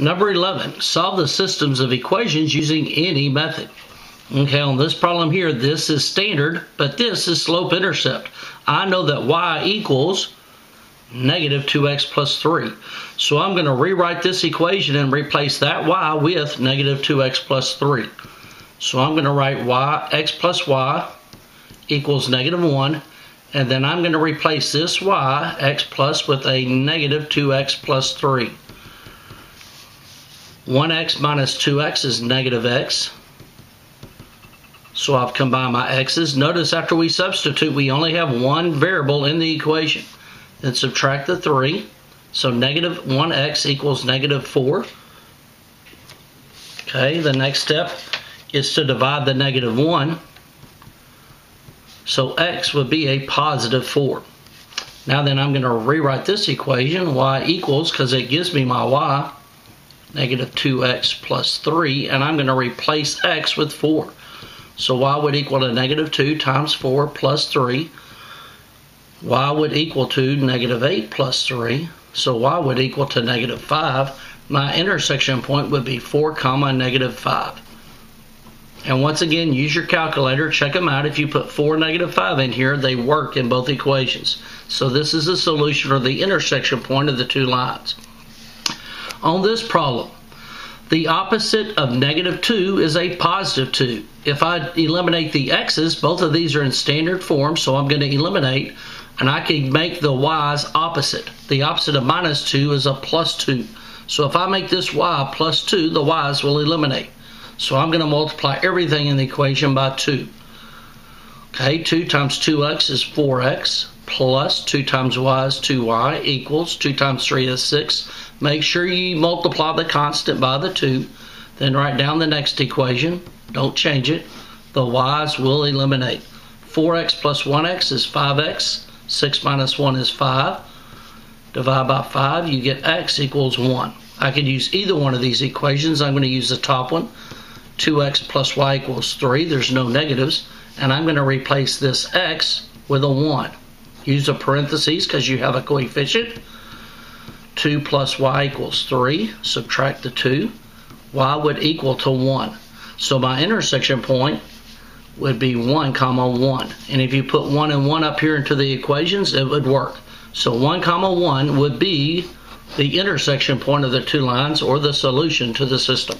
Number 11, solve the systems of equations using any method. Okay, on this problem here, this is standard, but this is slope-intercept. I know that y equals negative 2x plus 3. So I'm going to rewrite this equation and replace that y with negative 2x plus 3. So I'm going to write y, x plus y equals negative 1, and then I'm going to replace this y, x plus, with a negative 2x plus 3. 1x minus 2x is negative x. So I've combined my x's. Notice after we substitute, we only have one variable in the equation. Then subtract the 3. So negative 1x equals negative 4. Okay, the next step is to divide the negative 1. So x would be a positive 4. Now then I'm going to rewrite this equation, y equals, because it gives me my y, negative 2x plus 3, and I'm going to replace x with 4. So y would equal to negative 2 times 4 plus 3. y would equal to negative 8 plus 3. So y would equal to negative 5. My intersection point would be 4 comma negative 5. And once again, use your calculator. Check them out. If you put 4 negative 5 in here, they work in both equations. So this is the solution for the intersection point of the two lines. On this problem, the opposite of negative 2 is a positive 2. If I eliminate the x's, both of these are in standard form, so I'm going to eliminate, and I can make the y's opposite. The opposite of minus 2 is a plus 2. So if I make this y plus 2, the y's will eliminate. So I'm going to multiply everything in the equation by 2. Okay, 2 times 2x is 4x plus 2 times y is 2y equals 2 times 3 is 6. Make sure you multiply the constant by the 2. Then write down the next equation. Don't change it. The y's will eliminate. 4x plus 1x is 5x. 6 minus 1 is 5. Divide by 5, you get x equals 1. I could use either one of these equations. I'm going to use the top one. 2x plus y equals 3. There's no negatives. And I'm going to replace this x with a 1. Use a parentheses because you have a coefficient. 2 plus y equals 3. Subtract the 2. y would equal to 1. So my intersection point would be 1 comma 1. And if you put 1 and 1 up here into the equations, it would work. So 1 comma 1 would be the intersection point of the two lines or the solution to the system.